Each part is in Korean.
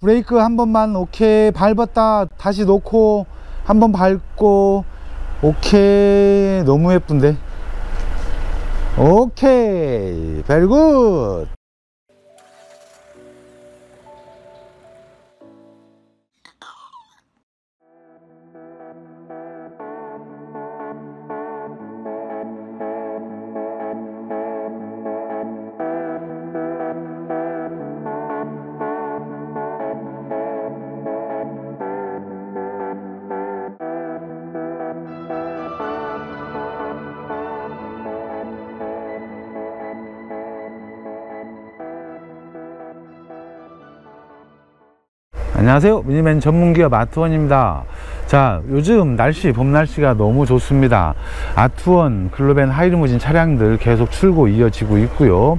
브레이크 한 번만 오케이 밟았다 다시 놓고 한 번 밟고 오케이. 너무 예쁜데? 오케이. 베리굿 안녕하세요. 미니밴 전문기업 아트원입니다. 자 요즘 날씨 봄 날씨가 너무 좋습니다. 아트원 글로밴 하이리무진 차량들 계속 출고 이어지고 있고요.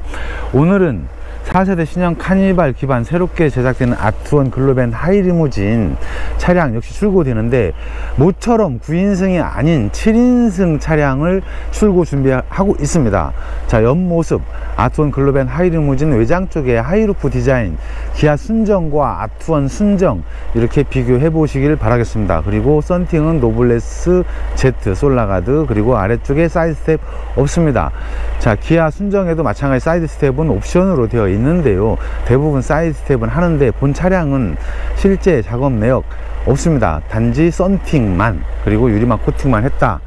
오늘은 4세대 신형 카니발 기반 새롭게 제작되는 아트원 글로밴 하이리무진 차량 역시 출고되는데 모처럼 9인승이 아닌 7인승 차량을 출고 준비하고 있습니다. 자 옆모습 아트원 글로밴 하이리무진 외장 쪽에 high roof 디자인 기아 순정과 아트원 순정 이렇게 비교해 보시길 바라겠습니다. 그리고 썬팅은 노블레스 Z 솔라가드 그리고 아래쪽에 사이드 스텝 없습니다. 자 기아 순정에도 마찬가지 사이드 스텝은 옵션으로 되어 있 는데요. 대부분 사이드 스텝은 하는데 본 차량은 실제 작업 내역 없습니다. 단지 썬팅만 그리고 유리막 코팅만 했다.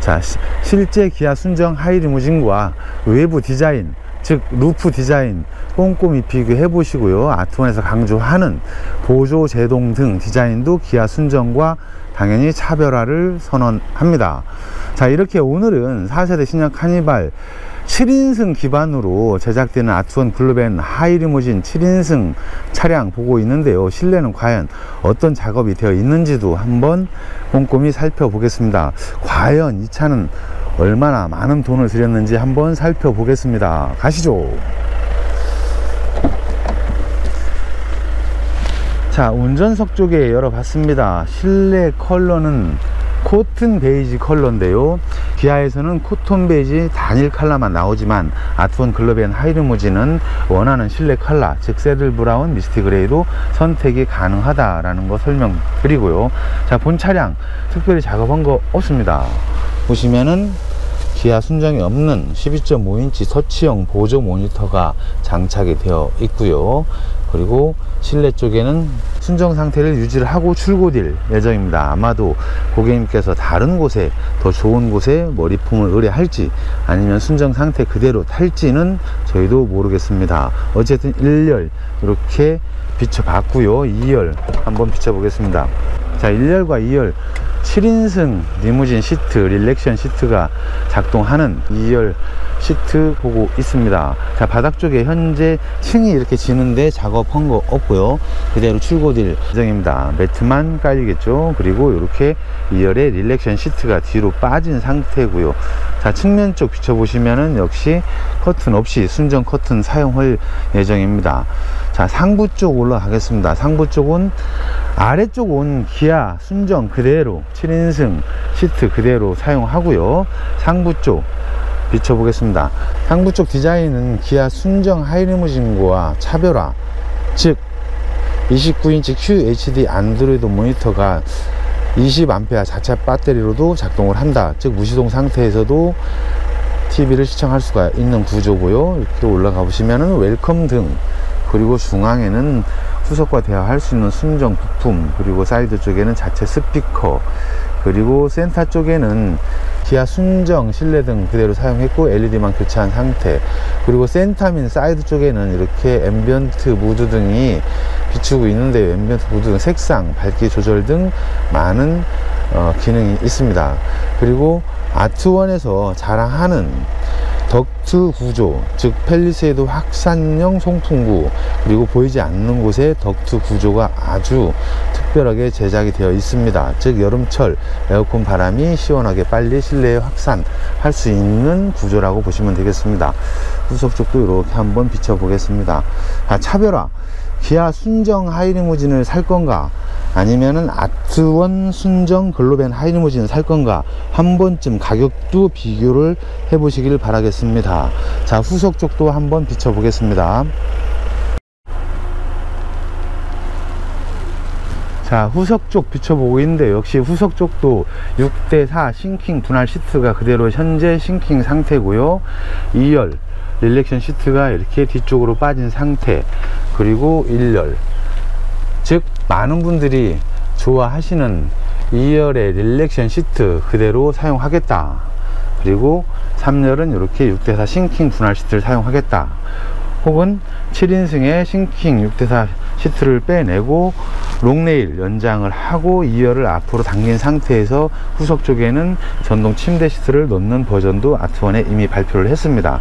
자 시, 실제 기아 순정 하이리무진과 외부 디자인 즉 루프 디자인 꼼꼼히 비교해 보시고요. 아트원에서 강조하는 보조 제동 등 디자인도 기아 순정과 당연히 차별화를 선언합니다. 자 이렇게 오늘은 4세대 신형 카니발 7인승 기반으로 제작되는 아트원 글로밴 하이리무진 7인승 차량 보고 있는데요. 실내는 과연 어떤 작업이 되어 있는지도 한번 꼼꼼히 살펴보겠습니다. 과연 이 차는 얼마나 많은 돈을 들였는지 한번 살펴보겠습니다. 가시죠. 자 운전석 쪽에 열어봤습니다. 실내 컬러는 코튼 베이지 컬러인데요. 기아에서는 코튼 베이지 단일 컬러만 나오지만 아트원 글로벤 하이르무진은 원하는 실내 컬러 즉 saddle brown misty gray도 선택이 가능하다라는 거 설명드리고요. 자본 차량 특별히 작업한 거 없습니다. 보시면은 기아 순정이 없는 12.5인치 터치형 보조 모니터가 장착이 되어 있고요. 그리고 실내 쪽에는 순정 상태를 유지를 하고 출고될 예정입니다. 아마도 고객님께서 다른 곳에 더 좋은 곳에 머리품을 의뢰할지 아니면 순정 상태 그대로 탈지는 저희도 모르겠습니다. 어쨌든 1열 이렇게 비춰봤고요. 2열 한번 비춰보겠습니다. 자 1열과 2열 7인승 리무진 시트 relaxation 시트가 작동하는 2열 시트 보고 있습니다. 자 바닥 쪽에 현재 층이 이렇게 지는데 작업한 거 없고요. 그대로 출고될 예정입니다. 매트만 깔리겠죠? 그리고 이렇게 2열에 relaxation 시트가 뒤로 빠진 상태고요. 자 측면 쪽 비춰보시면은 역시 커튼 없이 순정 커튼 사용할 예정입니다. 자 상부 쪽 올라가겠습니다. 상부 쪽은 아래쪽 온 기아 순정 그대로 7인승 시트 그대로 사용하고요. 상부 쪽 비춰보겠습니다. 상부 쪽 디자인은 기아 순정 하이리무진과 차별화 즉 29인치 QHD 안드로이드 모니터가 20A 자체 배터리로도 작동을 한다. 즉 무시동 상태에서도 TV를 시청할 수가 있는 구조고요. 이렇게 올라가 보시면 은 welcome 등 그리고 중앙에는 후석과 대화할 수 있는 순정 부품 그리고 사이드 쪽에는 자체 스피커 그리고 센터 쪽에는 기아 순정 실내 등 그대로 사용했고 LED만 교체한 상태. 그리고 센터 및 사이드 쪽에는 이렇게 ambient 무드 등이 비추고 있는데 ambient 무드 등 색상 밝기 조절 등 많은 어, 기능이 있습니다. 그리고 아트원에서 자랑하는 덕트 구조 즉 팰리세이드 확산형 송풍구 그리고 보이지 않는 곳에 덕트 구조가 아주 특별하게 제작이 되어 있습니다. 즉 여름철 에어컨 바람이 시원하게 빨리 실내에 확산할 수 있는 구조라고 보시면 되겠습니다. 후석 쪽도 이렇게 한번 비춰 보겠습니다. 아, 차별화. 기아 순정 하이리무진을 살 건가 아니면은 아트원 순정 글로밴 하이리무진을 살 건가? 한 번쯤 가격도 비교를 해 보시길 바라겠습니다. 자 후속 쪽도 한번 비춰 보겠습니다. 자 후석 쪽 비춰보고 있는데 역시 후석 쪽도 6대4 sinking 분할 시트가 그대로 현재 sinking 상태고요. 2열 relaxation 시트가 이렇게 뒤쪽으로 빠진 상태 그리고 1열 즉 많은 분들이 좋아하시는 2열의 relaxation 시트 그대로 사용하겠다. 그리고 3열은 이렇게 6대4 sinking 분할 시트를 사용하겠다 혹은 7인승의 sinking 6대4 시트를 빼내고 long rail 연장을 하고 2열을 앞으로 당긴 상태에서 후석 쪽에는 전동 침대 시트를 놓는 버전도 아트원에 이미 발표를 했습니다.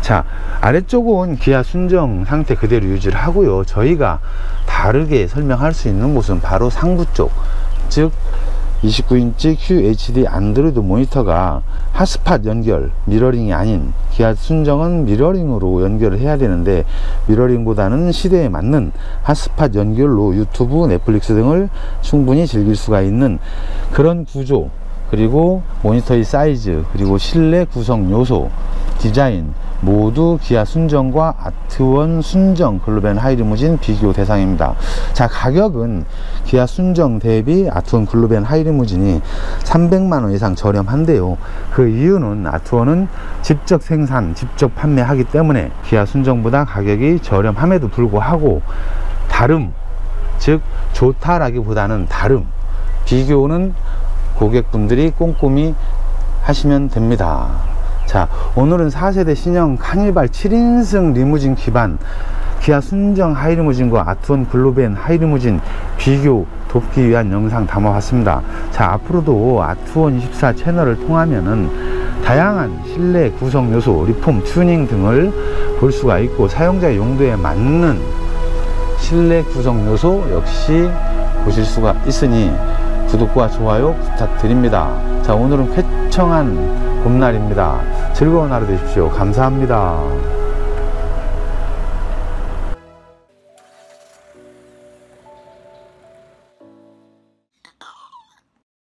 자 아래쪽은 기아 순정 상태 그대로 유지를 하고요. 저희가 다르게 설명할 수 있는 곳은 바로 상부 쪽 즉 29인치 QHD 안드로이드 모니터가 핫스팟 연결 미러링이 아닌 기아 순정은 미러링으로 연결을 해야 되는데 미러링보다는 시대에 맞는 핫스팟 연결로 유튜브 넷플릭스 등을 충분히 즐길 수가 있는 그런 구조 그리고 모니터의 사이즈 그리고 실내 구성 요소 디자인 모두 기아 순정과 아트원 순정 글로벤 하이리무진 비교 대상입니다. 자 가격은 기아 순정 대비 아트원 글로벤 하이리무진이 300만원 이상 저렴한데요. 그 이유는 아트원은 직접 생산 직접 판매하기 때문에 기아 순정보다 가격이 저렴함에도 불구하고 다름 즉 좋다라기보다는 다름 비교는 고객분들이 꼼꼼히 하시면 됩니다. 자 오늘은 4세대 신형 카니발 7인승 리무진 기반 기아 순정 하이리무진과 아트원 글로밴 하이리무진 비교 돕기 위한 영상 담아봤습니다. 자 앞으로도 아트원 24 채널을 통하면은 다양한 실내 구성 요소 리폼 튜닝 등을 볼 수가 있고 사용자 용도에 맞는 실내 구성 요소 역시 보실 수가 있으니 구독과 좋아요 부탁드립니다. 자 오늘은 쾌청한 봄날입니다. 즐거운 하루 되십시오. 감사합니다